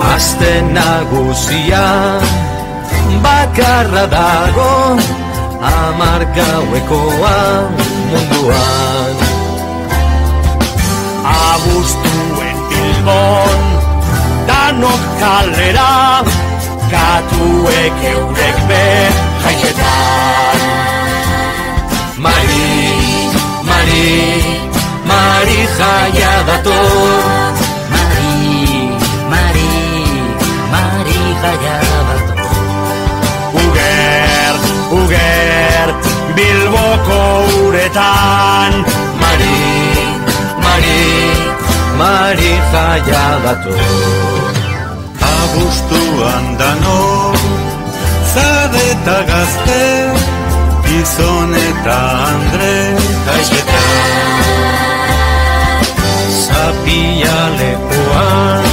Aste nagusia bakarra dago Amar gauekoa munduan. Abuztuen bilbon Danok kalera Katuek eurek be Jaiketan. Mari, Mari, Mari jaia dator uretan Mari, Mari, Mari jaia dator Abuztuan dano Zade eta gazte Gizon eta Andre Kaixetan Zapia lepoan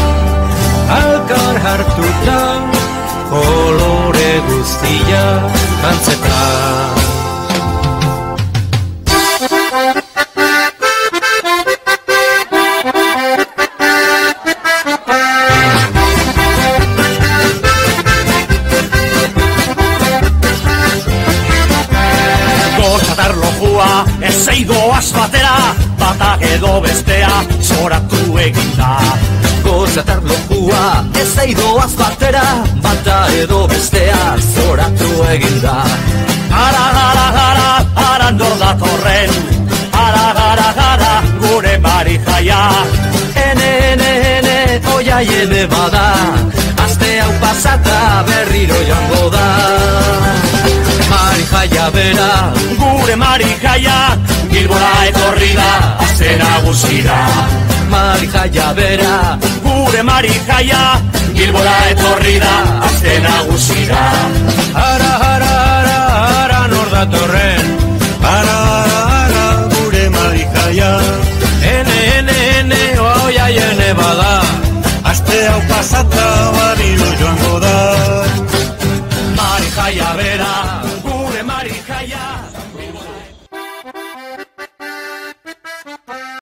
Alkar hartuta Kolore guztia Kantzetan ez eidoaz batera Batak edo bestea, zoratu eginda Gozatar lokua Ez aidoaz batera Bata edo bestea Zoratu eginda Ara, ara, ara, ara nor datorren. Ara, ara, ara, gure mari jaia. Ene, ene, ene Oia ene bada. Aste hau pasata berriro joango da Jaia bera. Gure mari jaia, Bilbora etorri da, azte nagusira Mari jaia bera. Gure mari jaia, Bilbora etorri da, azte nagusira Ara, ara, ara, ara nor datorren. Ara, ara, ara, gure marikaia. Ene, ene, ene Oia ene bada. Aste hau pasata